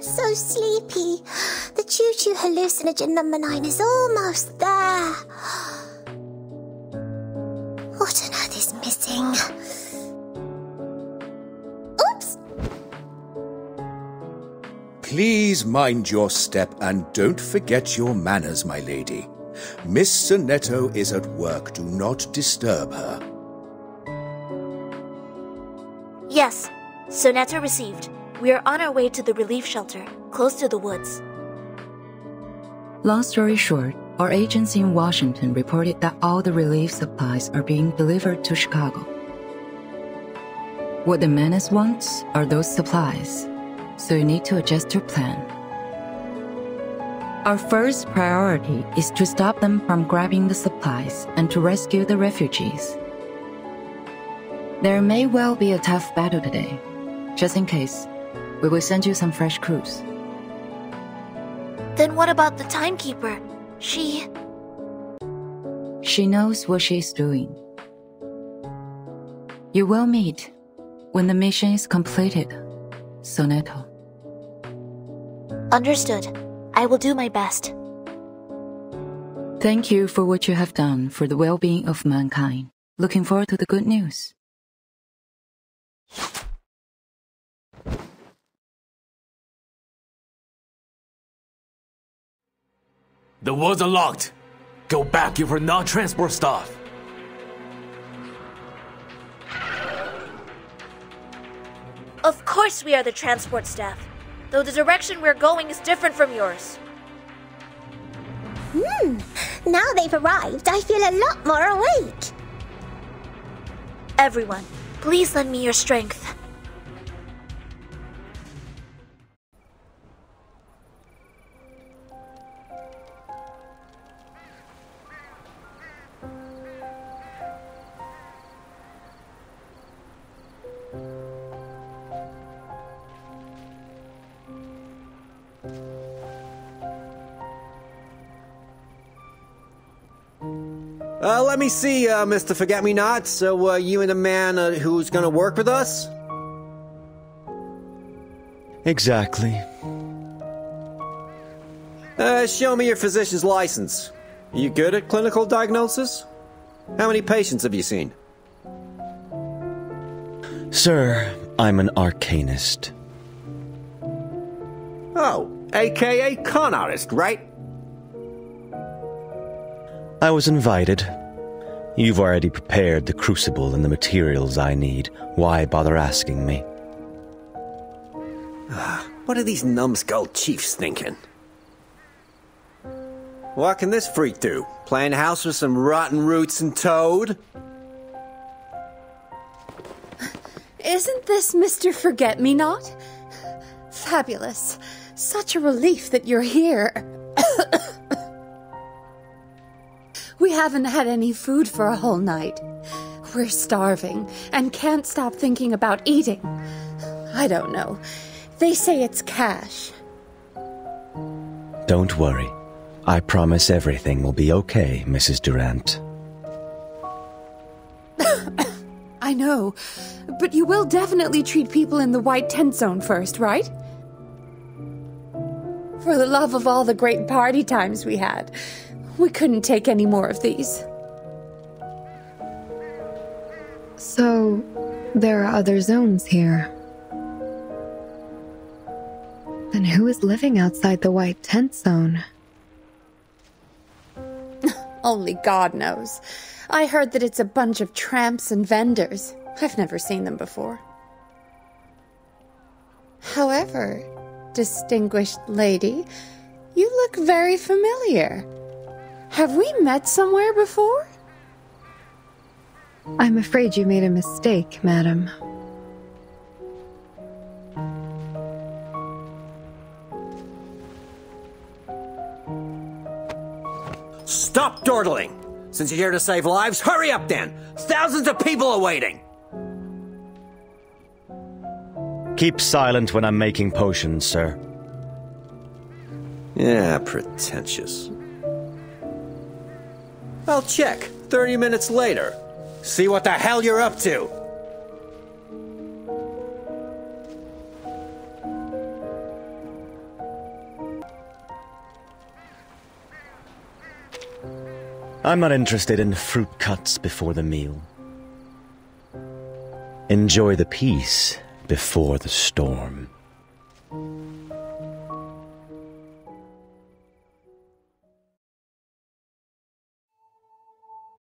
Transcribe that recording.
so sleepy. The choo-choo hallucinogen number nine is almost there. What on earth is missing? Oops! Please mind your step and don't forget your manners, my lady. Miss Sonetto is at work. Do not disturb her. Yes, Sonetto received. We are on our way to the relief shelter, close to the woods. Long story short, our agency in Washington reported that all the relief supplies are being delivered to Chicago. What the menace wants are those supplies, so you need to adjust your plan. Our first priority is to stop them from grabbing the supplies and to rescue the refugees. There may well be a tough battle today. Just in case, we will send you some fresh crews. Then what about the timekeeper? She. She knows what she's doing. You will meet when the mission is completed, Sonetto. Understood. I will do my best. Thank you for what you have done for the well being of mankind. Looking forward to the good news. The woods are locked. Go back if we're not transport staff. Of course, we are the transport staff, though the direction we're going is different from yours. Hmm, now they've arrived, I feel a lot more awake. Everyone, please lend me your strength. Uh, let me see, uh, Mr. Forget Me Not. So, uh, you and the man uh, who's gonna work with us? Exactly. Uh, show me your physician's license. Are you good at clinical diagnosis? How many patients have you seen? Sir, I'm an arcanist. Oh, aka con artist, right? I was invited. You've already prepared the crucible and the materials I need. Why bother asking me? Ah, what are these numbskull chiefs thinking? What can this freak do? Playing house with some rotten roots and toad? Isn't this Mr. Forget Me Not? Fabulous. Such a relief that you're here. we haven't had any food for a whole night. We're starving and can't stop thinking about eating. I don't know. They say it's cash. Don't worry. I promise everything will be okay, Mrs. Durant. I know, but you will definitely treat people in the white tent zone first, right? For the love of all the great party times we had, we couldn't take any more of these. So, there are other zones here. Then who is living outside the white tent zone? Only God knows. I heard that it's a bunch of tramps and vendors. I've never seen them before. However, distinguished lady, you look very familiar. Have we met somewhere before? I'm afraid you made a mistake, madam. Stop dawdling! Since you're here to save lives, hurry up then! Thousands of people are waiting! Keep silent when I'm making potions, sir. Yeah, pretentious. I'll check 30 minutes later. See what the hell you're up to. I'm not interested in fruit cuts before the meal. Enjoy the peace before the storm.